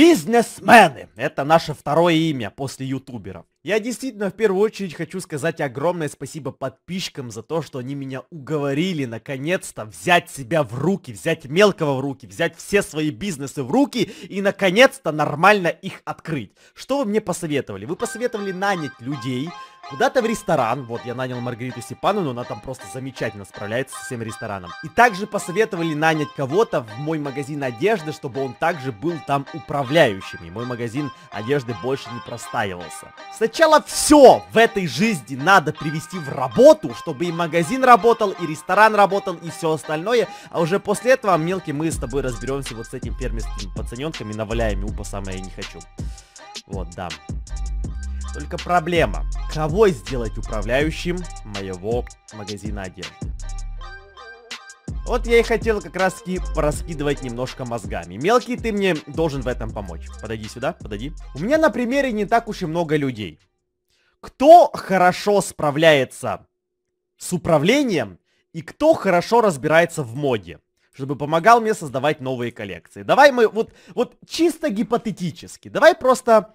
Бизнесмены! Это наше второе имя после ютуберов. Я действительно в первую очередь хочу сказать огромное спасибо подписчикам за то, что они меня уговорили наконец-то взять себя в руки, взять мелкого в руки, взять все свои бизнесы в руки и наконец-то нормально их открыть. Что вы мне посоветовали? Вы посоветовали нанять людей, куда-то в ресторан. Вот, я нанял Маргариту Степановну, она там просто замечательно справляется со всем рестораном. И также посоветовали нанять кого-то в мой магазин одежды, чтобы он также был там управляющим. И мой магазин одежды больше не простаивался. Сначала все в этой жизни надо привести в работу, чтобы и магазин работал, и ресторан работал, и все остальное. А уже после этого, мелкий, мы с тобой разберемся вот с этим фермерским пацаненком и наваляем ему по самое я не хочу. Вот, да. Только проблема. Кого сделать управляющим моего магазина одежды? Вот я и хотел как раз таки пораскидывать немножко мозгами. Мелкий, ты мне должен в этом помочь. Подойди сюда, подойди. У меня на примере не так уж и много людей. Кто хорошо справляется с управлением и кто хорошо разбирается в моде? Чтобы помогал мне создавать новые коллекции. Давай мы вот, вот чисто гипотетически. Давай просто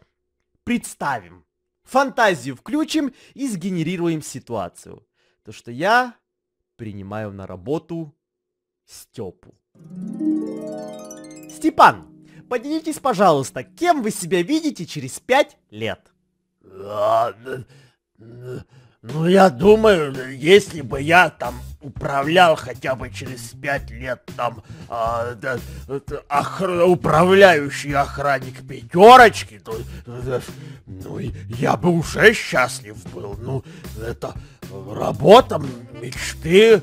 представим фантазию включим и сгенерируем ситуацию. То, что я принимаю на работу Степу. Степан, поделитесь, пожалуйста, кем вы себя видите через пять лет? Ну, я думаю, если бы я там управлял хотя бы через пять лет там а, да, охр... управляющий охранник пятерочки, то ну, я бы уже счастлив был. Ну, это работа, мечты.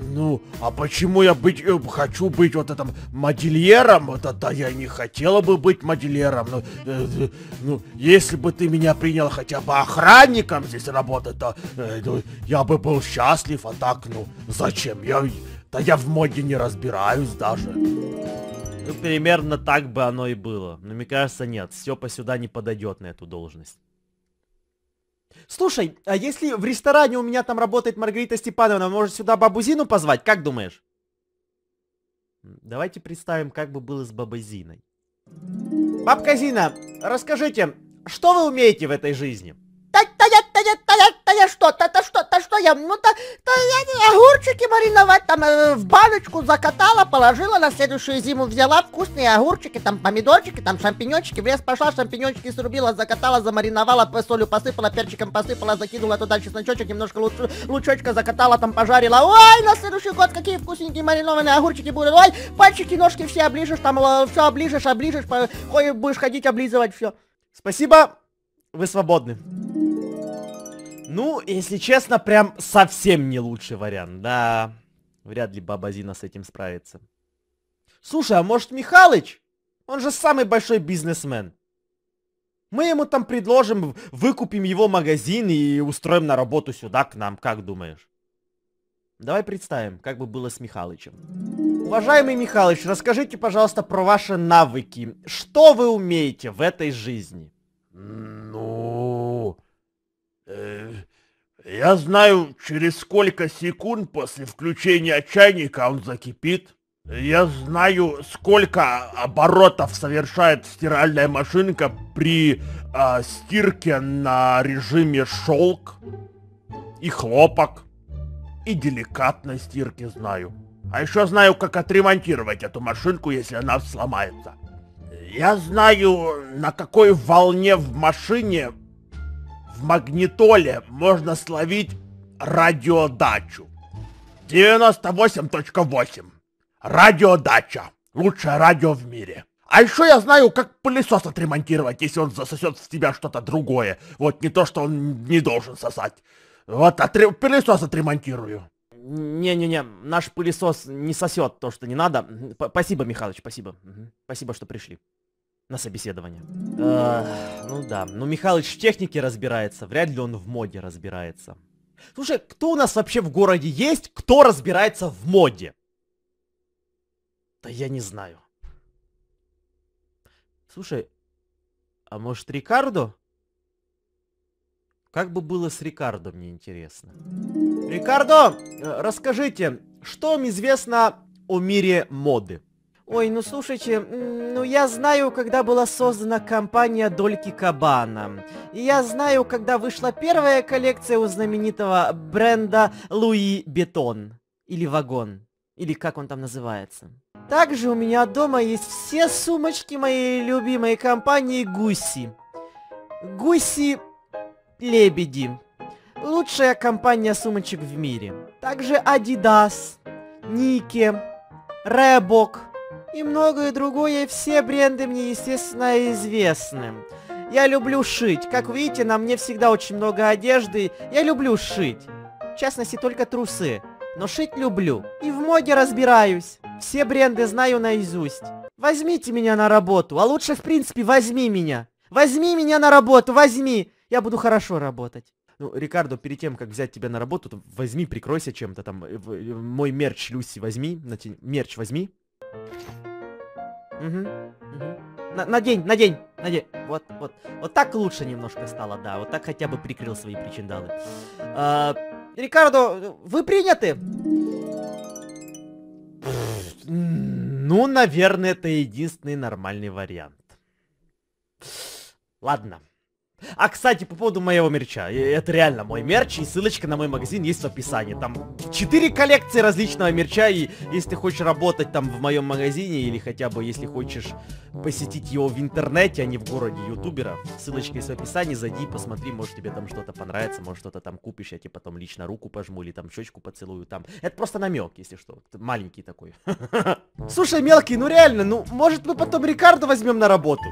Ну, а почему я быть, э, хочу быть вот этим модельером? Это да, я не хотела бы быть модельером. Но, э, э, ну, если бы ты меня принял хотя бы охранником здесь работать, то э, ну, я бы был счастлив, а так, ну, зачем? Я, да я в моде не разбираюсь даже. Ну, примерно так бы оно и было. Но мне кажется, нет, Степа сюда не подойдет на эту должность. Слушай, а если в ресторане у меня там работает Маргарита Степановна, может сюда бабу Зину позвать? Как думаешь? Давайте представим, как бы было с бабой Зиной. Бабка Зина, расскажите, что вы умеете в этой жизни? Да, да, я, да, я, да, я, что, да, что, да, что я, ну, да, да, я огурчики мариновать там э, в баночку закатала, положила, на следующую зиму взяла вкусные огурчики, там, помидорчики, там, шампиньончики, в лес пошла, шампиньончики срубила, закатала, замариновала, солью посыпала, перчиком посыпала, закинула туда чесночочек, немножко луч, лучочка закатала, там, пожарила, ой, на следующий год какие вкусненькие маринованные огурчики будут, ой, пальчики, ножки все оближешь, там, э, все оближешь, оближешь, по, будешь ходить облизывать, все. Спасибо, вы свободны. Ну, если честно, прям совсем не лучший вариант. Да, вряд ли Баба Зина с этим справится. Слушай, а может Михалыч? Он же самый большой бизнесмен. Мы ему там предложим, выкупим его магазин и устроим на работу сюда к нам, как думаешь? Давай представим, как бы было с Михалычем. Уважаемый Михалыч, расскажите, пожалуйста, про ваши навыки. Что вы умеете в этой жизни? Ну... Э, я знаю, через сколько секунд после включения чайника он закипит. Я знаю, сколько оборотов совершает стиральная машинка при э, стирке на режиме шелк и хлопок. И деликатной стирки знаю. А еще знаю, как отремонтировать эту машинку, если она сломается. Я знаю, на какой волне в машине в магнитоле можно словить радиодачу. 98.8. Радиодача. Лучшее радио в мире. А еще я знаю, как пылесос отремонтировать, если он засосет в тебя что-то другое. Вот не то, что он не должен сосать. Вот отре... пылесос отремонтирую. Не-не-не, наш пылесос не сосет то, что не надо. П спасибо, Михалыч, спасибо. Угу. Спасибо, что пришли на собеседование. Ну да, ну Михалыч в технике разбирается, вряд ли он в моде разбирается. Слушай, кто у нас вообще в городе есть, кто разбирается в моде? Да я не знаю. Слушай, а может Рикардо? Как бы было с Рикардо, мне интересно. Рикардо, э, расскажите, что вам известно о мире моды? Ой, ну слушайте, ну я знаю, когда была создана компания Дольки Кабана. И я знаю, когда вышла первая коллекция у знаменитого бренда Луи Бетон. Или Вагон. Или как он там называется. Также у меня дома есть все сумочки моей любимой компании Гуси. Гуси Лебеди. Лучшая компания сумочек в мире. Также Adidas, Nike, Reebok и многое другое. Все бренды мне, естественно, известны. Я люблю шить. Как видите, на мне всегда очень много одежды. Я люблю шить. В частности, только трусы. Но шить люблю. И в моде разбираюсь. Все бренды знаю наизусть. Возьмите меня на работу. А лучше, в принципе, возьми меня. Возьми меня на работу, возьми. Я буду хорошо работать. Ну, Рикардо, перед тем, как взять тебя на работу, возьми, прикройся чем-то там. э, э, Мой мерч, Люси, возьми. Мерч возьми. Мгм, мгм. На- Надень, надень, надень. Вот, вот. Вот так лучше немножко стало, да. Вот так хотя бы прикрыл свои причиндалы. А, Рикардо, вы приняты? Ну, наверное, это единственный нормальный вариант. Ладно. А, кстати, по поводу моего мерча. э, Это реально мой мерч, и ссылочка на мой магазин есть в описании. Там 4 коллекции различного мерча, и если ты хочешь работать там в моем магазине, или хотя бы если хочешь посетить его в интернете, а не в городе ютубера, ссылочка есть в описании, зайди, посмотри, может тебе там что-то понравится, может что-то там купишь, я тебе потом лично руку пожму, или там щечку поцелую, там. Это просто намек, если что, маленький такой. Слушай, мелкий, ну реально, ну, может мы потом Рикардо возьмем на работу?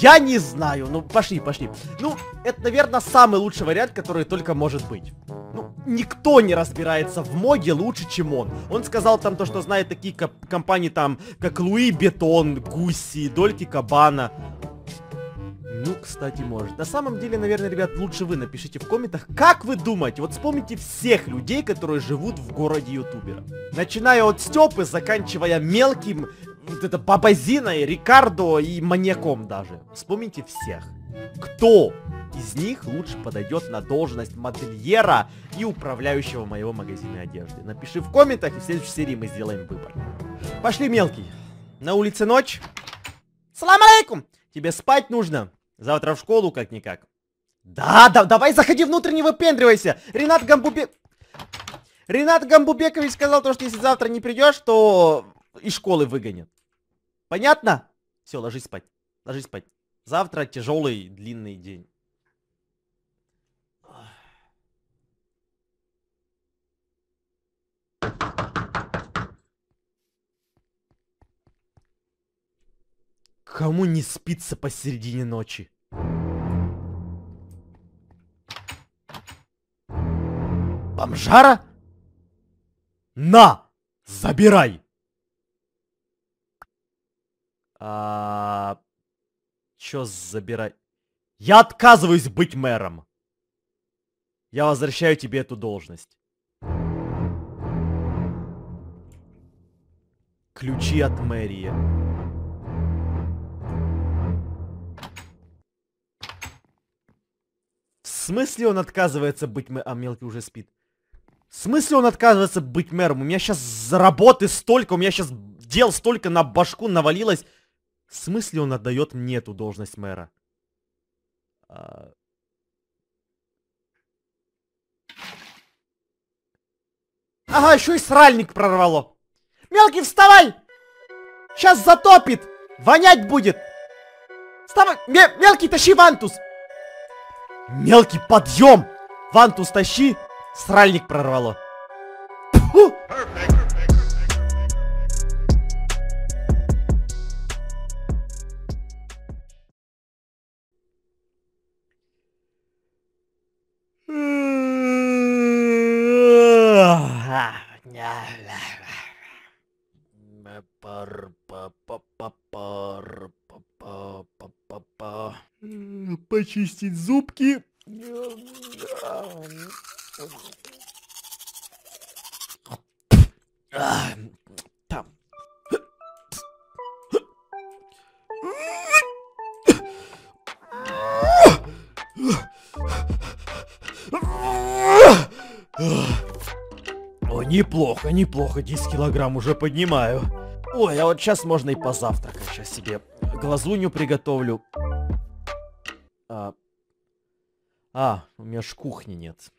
Я не знаю, ну пошли, пошли. Ну, это, наверное, самый лучший вариант, который только может быть. Ну, никто не разбирается в моде лучше, чем он. Он сказал там то, что знает такие компании там, как Луи Бетон, Гуси, Дольки Кабана. Ну, кстати, может. На самом деле, наверное, ребят, лучше вы напишите в комментах, как вы думаете, вот вспомните всех людей, которые живут в городе ютубера. Начиная от Степы, заканчивая мелким, вот это Бабазиной, Рикардо и Маньяком даже. Вспомните всех. Кто из них лучше подойдет на должность модельера и управляющего моего магазина одежды? Напиши в комментах, и в следующей серии мы сделаем выбор. Пошли, мелкий. На улице ночь. Салам алейкум! Тебе спать нужно. Завтра в школу как-никак. Да, да, давай заходи внутрь, не выпендривайся. Ренат Гамбубек... Ренат Гамбубекович сказал то, что если завтра не придешь, то из школы выгонят. Понятно? Все, ложись спать. Ложись спать. Завтра тяжелый длинный день. Кому не спится посередине ночи? Бомжара? На! Забирай! А... Чё забирай? Я отказываюсь быть мэром! Я возвращаю тебе эту должность. Ключи от мэрии. В смысле он отказывается быть мэром? А мелкий уже спит. В смысле он отказывается быть мэром? У меня сейчас работы столько, у меня сейчас дел столько на башку навалилось. В смысле он отдает мне эту должность мэра? А, Ага, еще и сральник прорвало. Мелкий, вставай! Сейчас затопит! Вонять будет! Вставай! Ме- мелкий, тащи вантус! Мелкий, подъем! Вантус тащи! Сральник прорвало. Фу! Почистить зубки. Там. О, неплохо, неплохо, 10 килограмм уже поднимаю. Ой, а вот сейчас можно и позавтракать. Сейчас себе глазунью приготовлю. А, а у меня ж кухни нет.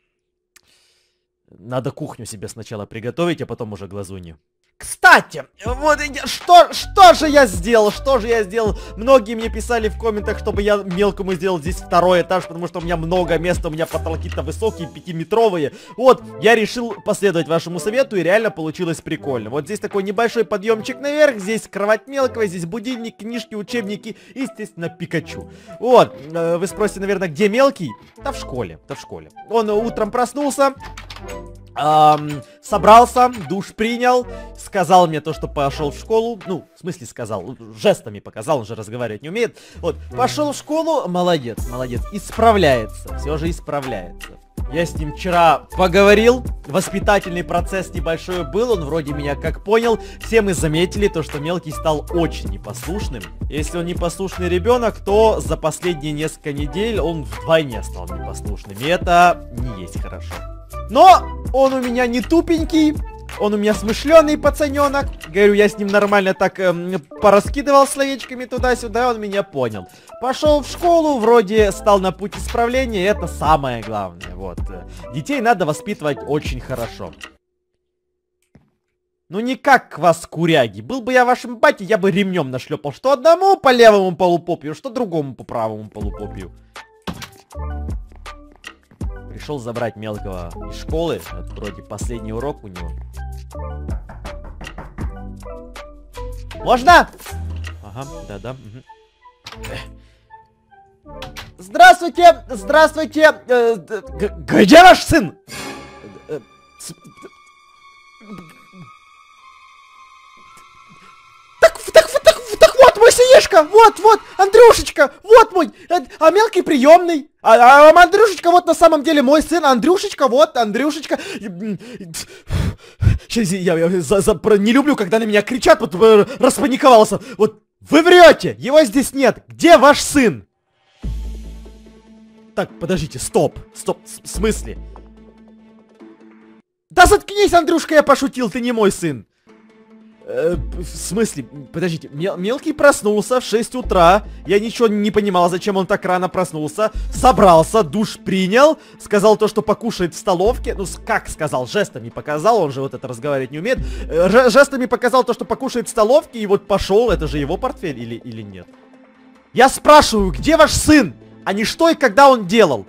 Надо кухню себе сначала приготовить, а потом уже глазунью. Кстати, вот что, что же я сделал, что же я сделал? Многие мне писали в комментах, чтобы я мелкому сделал здесь второй этаж, потому что у меня много места, у меня потолки-то высокие, пятиметровые. Вот, я решил последовать вашему совету, и реально получилось прикольно. Вот здесь такой небольшой подъемчик наверх, здесь кровать мелкая, здесь будильник, книжки, учебники и, естественно, Пикачу. Вот, э, вы спросите, наверное, где мелкий? Да в школе, да в школе. Он утром проснулся, эм, собрался, душ принял, сказал мне то, что пошел в школу, ну, в смысле сказал, жестами показал, он же разговаривать не умеет, вот, пошел в школу, молодец, молодец, исправляется, все же исправляется. Я с ним вчера поговорил, воспитательный процесс небольшой был, он вроде меня как понял. Все мы заметили то, что мелкий стал очень непослушным. Если он непослушный ребенок, то за последние несколько недель он вдвойне стал непослушным. И это не есть хорошо. Но он у меня не тупенький, он у меня смышленый пацаненок. Говорю, я с ним нормально так эм, пораскидывал словечками туда-сюда, он меня понял. Пошел в школу, вроде стал на путь исправления, это самое главное. Вот. Детей надо воспитывать очень хорошо. Ну не как вас, куряги. Был бы я вашим батей, я бы ремнем нашлепал. Что одному по левому полупопию, что другому по правому полупопию. Пришел забрать мелкого из школы. Это вроде последний урок у него. Можно? Ага, да-да. Здравствуйте! Здравствуйте! Э, где ваш сын? Мой сынишка, вот, вот, Андрюшечка, вот мой, э, а мелкий приемный. А, а, а Андрюшечка вот на самом деле мой сын, Андрюшечка, вот, Андрюшечка. Сейчас я, я за, за, про, не люблю, когда на меня кричат, вот э, распаниковался. Вот, вы врете, его здесь нет. Где ваш сын? Так, подождите, стоп, стоп, в смысле? Да заткнись, Андрюшка, я пошутил, ты не мой сын. Э, в смысле? Подождите, мел мелкий проснулся в 6 утра. Я ничего не понимал, зачем он так рано проснулся. Собрался, душ принял. Сказал то, что покушает в столовке. Ну, как сказал, жестами показал. Он же вот это разговаривать не умеет. Э, жестами показал то, что покушает в столовке. И вот пошел. Это же его портфель или, или нет? Я спрашиваю, где ваш сын? А не что и когда он делал?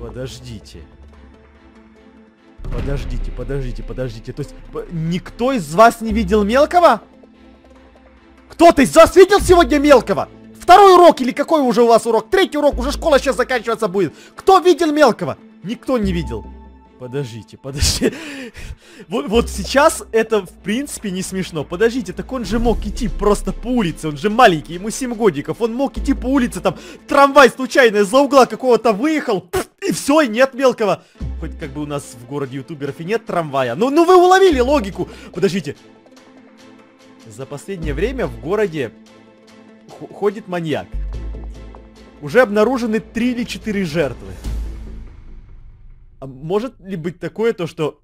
Подождите. Подождите, подождите, подождите. То есть, никто из вас не видел мелкого? Кто-то из вас видел сегодня мелкого? Второй урок или какой уже у вас урок? Третий урок, уже школа сейчас заканчиваться будет. Кто видел мелкого? Никто не видел. Подождите, подождите. Вот, вот сейчас это в принципе не смешно. Подождите, так он же мог идти просто по улице. Он же маленький, ему 7 годиков. Он мог идти по улице, там трамвай случайно из-за угла какого-то выехал. И все, и нет мелкого. Хоть как бы у нас в городе ютуберов и нет трамвая. Ну, ну вы уловили логику. Подождите. За последнее время в городе ходит маньяк. Уже обнаружены 3 или 4 жертвы. А может ли быть такое, то что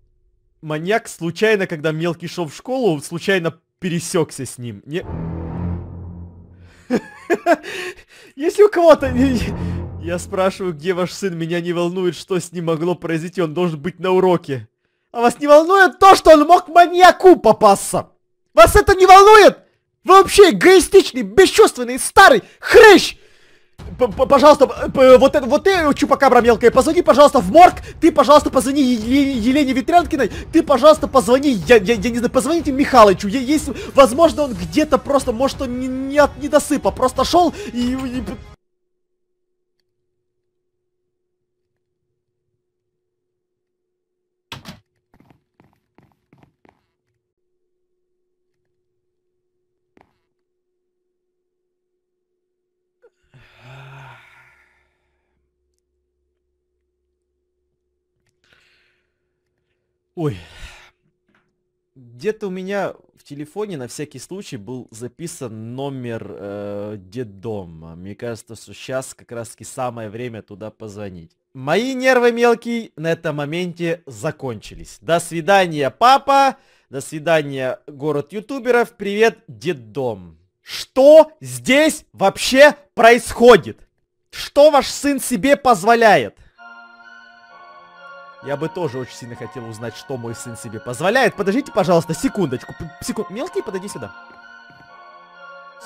маньяк случайно, когда мелкий шел в школу, случайно пересекся с ним? Не... Если у кого-то... Я спрашиваю, где ваш сын, меня не волнует, что с ним могло произойти, он должен быть на уроке. А вас не волнует то, что он мог маньяку попасться? Вас это не волнует? Вы вообще эгоистичный, бесчувственный, старый хрыщ! Пожалуйста, вот, это, вот ты, Чупакабра мелкая, позвони, пожалуйста, в морг. Ты, пожалуйста, позвони Елене Ветрянкиной. Ты, пожалуйста, позвони, я, я, я не знаю, позвоните Михалычу. Есть, возможно, он где-то просто, может, он не, не от недосыпа, просто шел и, и Ой. Где-то у меня в телефоне на всякий случай был записан номер э, детдома. Мне кажется, что сейчас как раз таки самое время туда позвонить. Мои нервы мелкие на этом моменте закончились. До свидания, папа. До свидания, город ютуберов. Привет, деддом. Что здесь вообще происходит? Что ваш сын себе позволяет? Я бы тоже очень сильно хотел узнать, что мой сын себе позволяет. Подождите, пожалуйста, секундочку. Секунд... Мелкий, подойди сюда.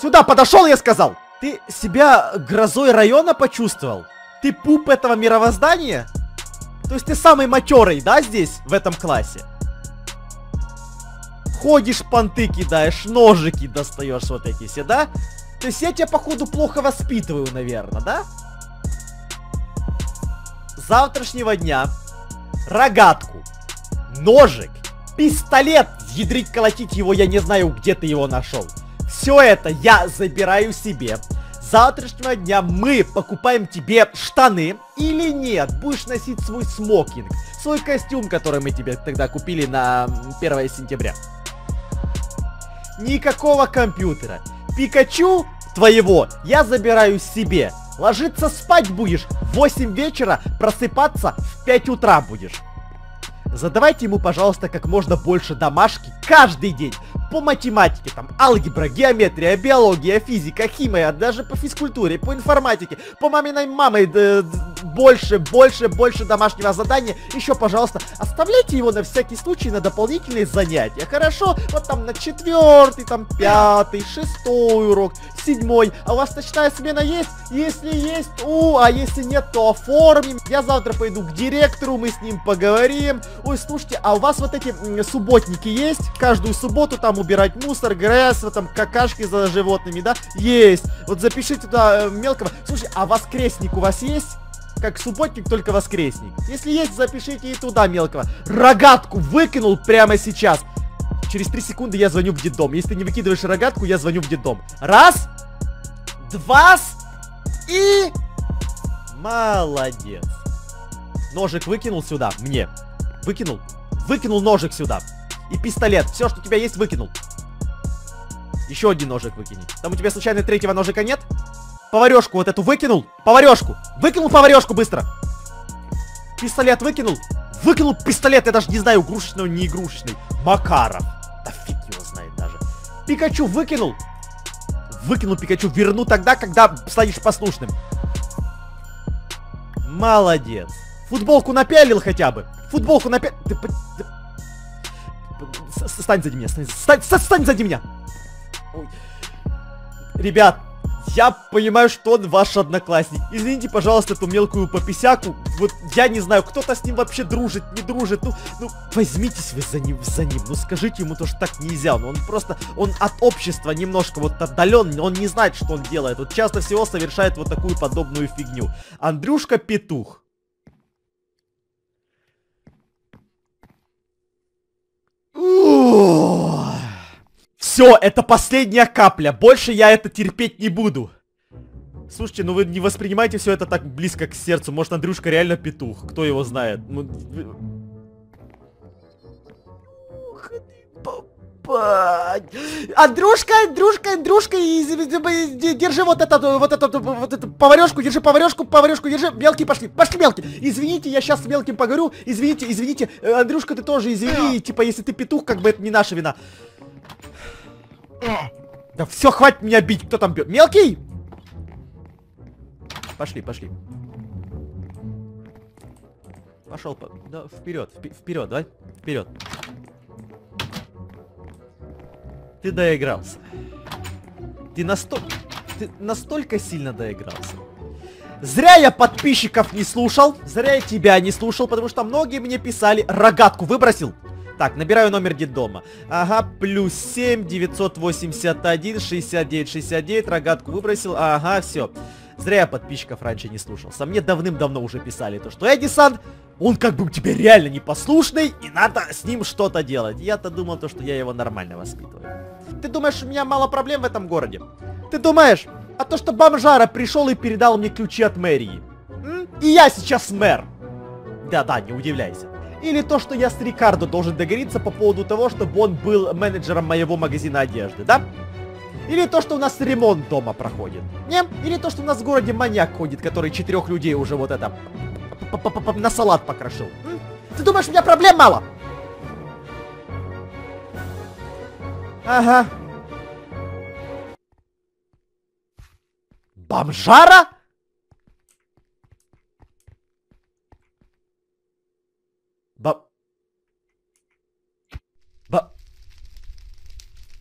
Сюда подошел, я сказал! Ты себя грозой района почувствовал? Ты пуп этого мировоздания? То есть ты самый матерый, да, здесь, в этом классе? Ходишь, понты кидаешь, ножики достаешь вот эти все, да? То есть я тебя, походу, плохо воспитываю, наверное, да? С завтрашнего дня рогатку, ножик, пистолет, ядрить колотить его, я не знаю, где ты его нашел. Все это я забираю себе. Завтрашнего дня мы покупаем тебе штаны или нет, будешь носить свой смокинг, свой костюм, который мы тебе тогда купили на 1 сентября. Никакого компьютера. Пикачу твоего я забираю себе. Ложиться спать будешь в 8 вечера, просыпаться в 5 утра будешь. Задавайте ему, пожалуйста, как можно больше домашки каждый день. По математике, там, алгебра, геометрия, биология, физика, химия, даже по физкультуре, по информатике, по маминой мамой, да, больше, больше, больше домашнего задания. Еще, пожалуйста, оставляйте его на всякий случай на дополнительные занятия, хорошо? Вот там на четвертый, там, пятый, шестой урок, седьмой. А у вас ночная смена есть? Если есть, у, а если нет, то оформим. Я завтра пойду к директору, мы с ним поговорим. Ой, слушайте, а у вас вот эти субботники есть? Каждую субботу там убирать мусор, грязь, вот там какашки за животными, да? Есть. Вот запишите туда э, мелкого. Слушай, а воскресник у вас есть? Как субботник, только воскресник. Если есть, запишите и туда мелкого. Рогатку выкинул прямо сейчас. Через 3 секунды я звоню в детдом. Если ты не выкидываешь рогатку, я звоню в детдом. Раз, два и... Молодец. Ножик выкинул сюда, мне. Выкинул. Выкинул ножик сюда. И пистолет. Все, что у тебя есть, выкинул. Еще один ножик выкини. Там у тебя случайно третьего ножика нет? Поварешку вот эту выкинул. Поварешку. Выкинул поварешку быстро. Пистолет выкинул. Выкинул пистолет. Я даже не знаю, игрушечный он, не игрушечный. Макаров. Да фиг его знает даже. Пикачу выкинул. Выкинул Пикачу. Верну тогда, когда станешь послушным. Молодец. Футболку напялил хотя бы. Футболку напялил. Ты. Стань сзади меня. Стань, стань, стань меня. Ребят, я понимаю, что он ваш одноклассник. Извините, пожалуйста, эту мелкую пописяку. Вот я не знаю, кто-то с ним вообще дружит, не дружит. Ну, ну, возьмитесь вы за ним, за ним. Ну, скажите ему то, что так нельзя. Ну, он просто, он от общества немножко вот отдален. Он не знает, что он делает. Вот часто всего совершает вот такую подобную фигню. Андрюшка Петух. Все, это последняя капля. Больше я это терпеть не буду. Слушайте, ну вы не воспринимайте все это так близко к сердцу. Может, Андрюшка реально петух. Кто его знает? Ну... Андрюшка, Андрюшка, Андрюшка, держи вот это, вот это, вот эту поварешку, держи поварешку, поварешку, держи, мелкий, пошли, пошли, мелкий. Извините, я сейчас с мелким поговорю, извините, извините, э, Андрюшка, ты тоже извини, типа, если ты петух, как бы это не наша вина. Да все, хватит меня бить. Кто там бьет? Мелкий? Пошли, пошли. Пошел, по... да, вперед, вперед, давай, вперед. Ты доигрался. Ты настолько, ты настолько сильно доигрался. Зря я подписчиков не слушал, зря я тебя не слушал, потому что многие мне писали, рогатку выбросил. Так, набираю номер детдома. Ага, плюс 7, 981, 69, 69. Рогатку выбросил. Ага, все. Зря я подписчиков раньше не слушался. Мне давным-давно уже писали то, что Эдисон, он как бы у тебя реально непослушный, и надо с ним что-то делать. Я-то думал то, что я его нормально воспитываю. Ты думаешь, у меня мало проблем в этом городе? Ты думаешь, а то, что бомжара пришел и передал мне ключи от мэрии? М? И я сейчас мэр. Да-да, не удивляйся. Или то, что я с Рикардо должен договориться по поводу того, чтобы он был менеджером моего магазина одежды, да? Или то, что у нас ремонт дома проходит. Не? Или то, что у нас в городе маньяк ходит, который четырех людей уже вот это... на салат покрошил. Ты думаешь, у меня проблем мало? Ага. Бомжара?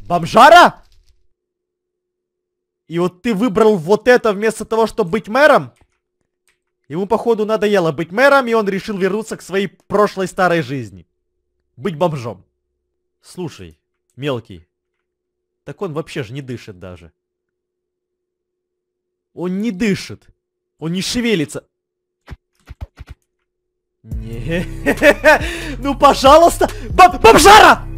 Бомжара? И вот ты выбрал вот это вместо того, чтобы быть мэром? Ему, походу, надоело быть мэром, и он решил вернуться к своей прошлой старой жизни. Быть бомжом. Слушай, мелкий, так он вообще же не дышит даже. Он не дышит. Он не шевелится. Не, ну пожалуйста, бомжара!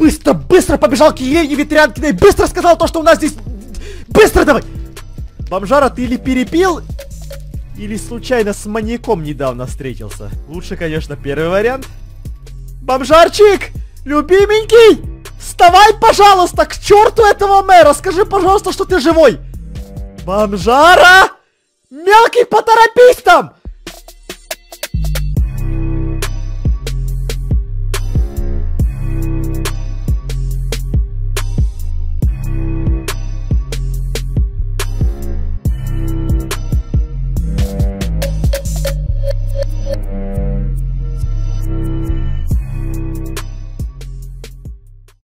Быстро, быстро побежал к Елене Ветрянкиной, быстро сказал то, что у нас здесь... Быстро давай! Бомжара, ты или перепил, или случайно с маньяком недавно встретился. Лучше, конечно, первый вариант. Бомжарчик! Любименький! Вставай, пожалуйста, к черту этого мэра! Скажи, пожалуйста, что ты живой! Бомжара! Мелкий, поторопись там!